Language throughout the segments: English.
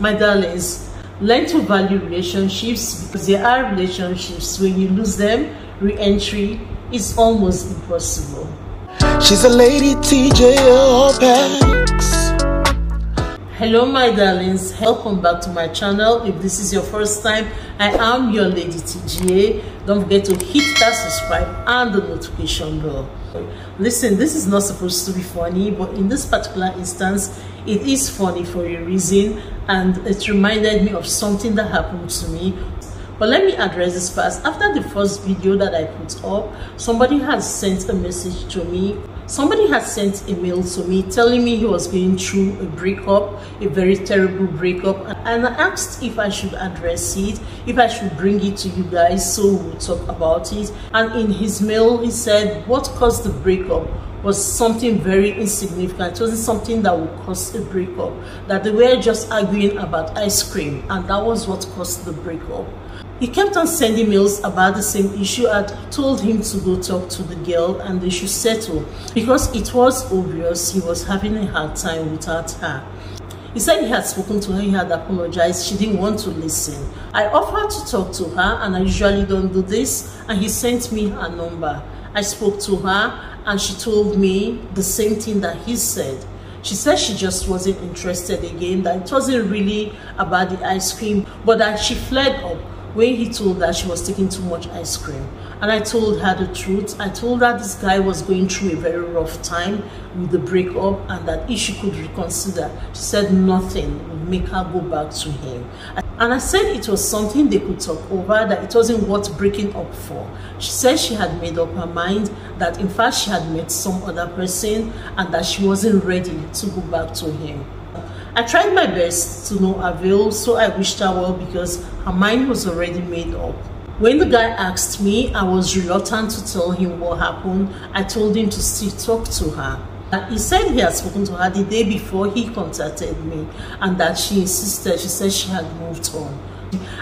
my darlings, learn to value relationships because there are relationships when you lose them, re-entry is almost impossible. She's a lady TJ Banks. Hello my darlings, welcome back to my channel. If this is your first time, I am your lady TGA. Don't forget to hit that subscribe and the notification bell. Listen, this is not supposed to be funny, but in this particular instance, it is funny for a reason and it reminded me of something that happened to me. But let me address this first. After the first video that i put up somebody has sent a message to me somebody has sent a mail to me telling me he was going through a breakup a very terrible breakup and i asked if i should address it if i should bring it to you guys so we'll talk about it and in his mail he said what caused the breakup was something very insignificant. It wasn't something that would cause a breakup. That they were just arguing about ice cream, and that was what caused the breakup. He kept on sending mails about the same issue. I told him to go talk to the girl and they should settle because it was obvious he was having a hard time without her. He said he had spoken to her, he had apologized, she didn't want to listen. I offered to talk to her and I usually don't do this and he sent me her number. I spoke to her and she told me the same thing that he said. She said she just wasn't interested again, that it wasn't really about the ice cream, but that she fled up when he told her she was taking too much ice cream. And I told her the truth. I told her this guy was going through a very rough time with the breakup and that if she could reconsider, she said nothing would make her go back to him. And I said it was something they could talk over, that it wasn't worth breaking up for. She said she had made up her mind, that in fact she had met some other person and that she wasn't ready to go back to him. I tried my best to no avail, so I wished her well because her mind was already made up. When the guy asked me, I was reluctant to tell him what happened. I told him to still talk to her. He said he had spoken to her the day before he contacted me and that she insisted, she said she had moved on.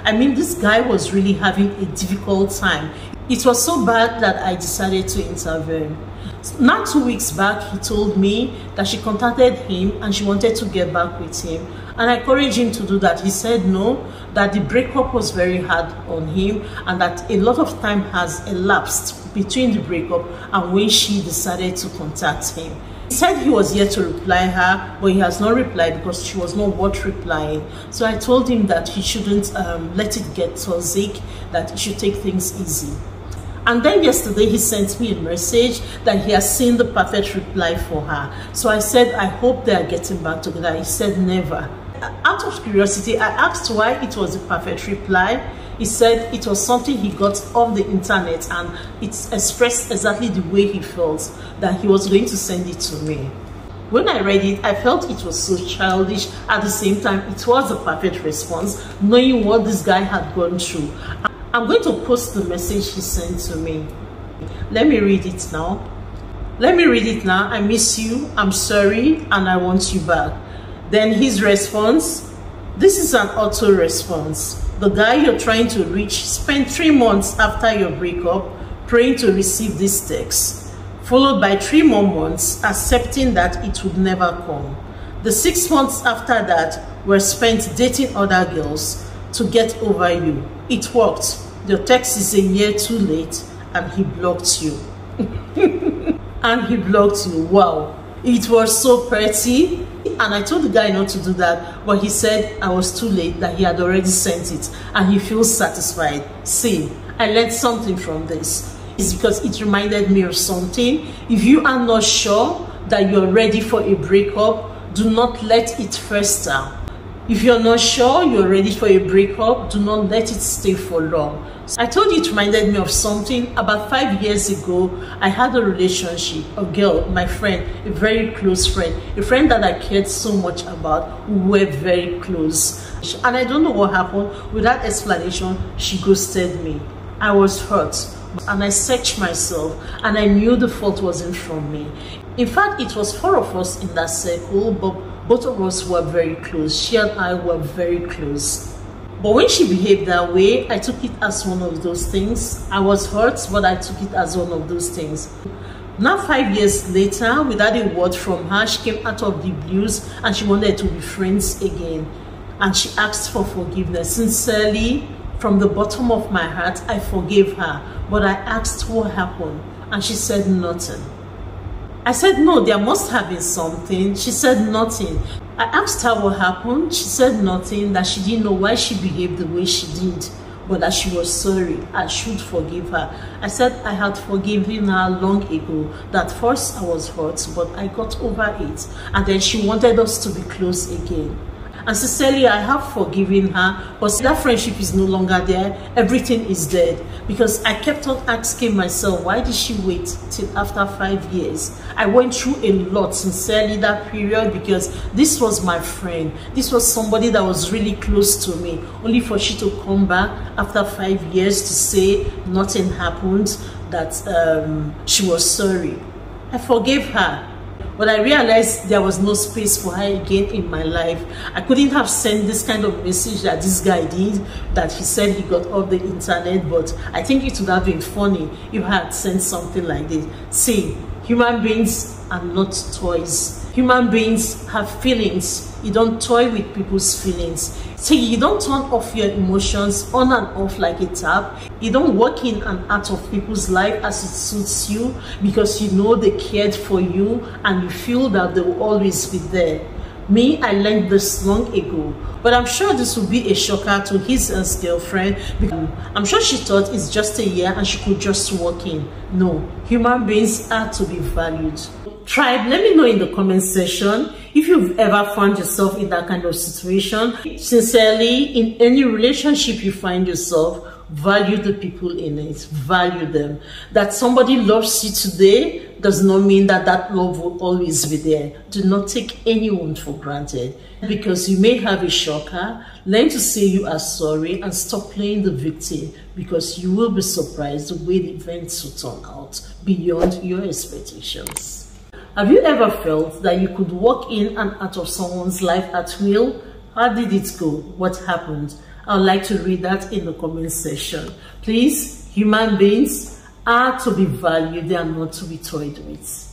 I mean, this guy was really having a difficult time. It was so bad that I decided to intervene. Not two weeks back, he told me that she contacted him and she wanted to get back with him. And I encouraged him to do that. He said no, that the breakup was very hard on him and that a lot of time has elapsed between the breakup and when she decided to contact him. He said he was here to reply her, but he has not replied because she was not worth replying. So I told him that he shouldn't um, let it get toxic, that he should take things easy. And then yesterday he sent me a message that he has seen the perfect reply for her. So I said, I hope they are getting back together. He said, never. Out of curiosity, I asked why it was the perfect reply. He said it was something he got off the internet and it expressed exactly the way he felt that he was going to send it to me. When I read it, I felt it was so childish. At the same time, it was a perfect response, knowing what this guy had gone through. I'm going to post the message he sent to me. Let me read it now. Let me read it now. I miss you. I'm sorry and I want you back. Then his response. This is an auto response. The guy you're trying to reach spent three months after your breakup praying to receive this text, followed by three more months accepting that it would never come. The six months after that were spent dating other girls to get over you. It worked. Your text is a year too late and he blocked you. and he blocked you. Wow. It was so pretty. And I told the guy not to do that, but he said I was too late, that he had already sent it and he feels satisfied. See, I learned something from this. It's because it reminded me of something. If you are not sure that you're ready for a breakup, do not let it fester if you're not sure you're ready for a breakup, do not let it stay for long. I told you it reminded me of something. About five years ago, I had a relationship, a girl, my friend, a very close friend, a friend that I cared so much about. We were very close. And I don't know what happened. With that explanation, she ghosted me. I was hurt and I searched myself and I knew the fault wasn't from me. In fact, it was four of us in that circle, but both of us were very close. She and I were very close. But when she behaved that way, I took it as one of those things. I was hurt, but I took it as one of those things. Now, five years later, without a word from her, she came out of the blues and she wanted to be friends again. and she asked for forgiveness. Sincerely, from the bottom of my heart, I forgave her. But I asked what happened, and she said nothing. I said, no, there must have been something. She said nothing. I asked her what happened. She said nothing, that she didn't know why she behaved the way she did, but that she was sorry. I should forgive her. I said I had forgiven her long ago, that first I was hurt, but I got over it. And then she wanted us to be close again. And sincerely, I have forgiven her, but that friendship is no longer there. Everything is dead. Because I kept on asking myself, why did she wait till after five years? I went through a lot, sincerely, that period because this was my friend. This was somebody that was really close to me. Only for she to come back after five years to say nothing happened, that um, she was sorry. I forgave her but I realized there was no space for her again in my life. I couldn't have sent this kind of message that this guy did, that he said he got off the internet, but I think it would have been funny if I had sent something like this. See, human beings are not toys. Human beings have feelings. You don't toy with people's feelings. See, you don't turn off your emotions on and off like a tap. You don't walk in and out of people's life as it suits you because you know they cared for you and you feel that they will always be there. Me, I learned this long ago, but I'm sure this will be a shocker to his and his girlfriend because I'm sure she thought it's just a year and she could just walk in. No, human beings are to be valued. Tribe let me know in the comment section if you've ever found yourself in that kind of situation. Sincerely in any relationship you find yourself value the people in it. Value them. That somebody loves you today does not mean that that love will always be there do not take anyone for granted because you may have a shocker learn to say you are sorry and stop playing the victim because you will be surprised the way the events will turn out beyond your expectations have you ever felt that you could walk in and out of someone's life at will? How did it go? What happened? I would like to read that in the comment section. Please, human beings are to be valued, they are not to be toyed with.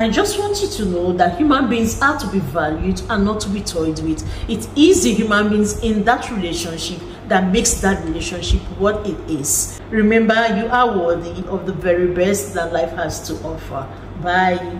I just want you to know that human beings are to be valued and not to be toyed with. It is the human beings in that relationship that makes that relationship what it is. Remember, you are worthy of the very best that life has to offer. Bye.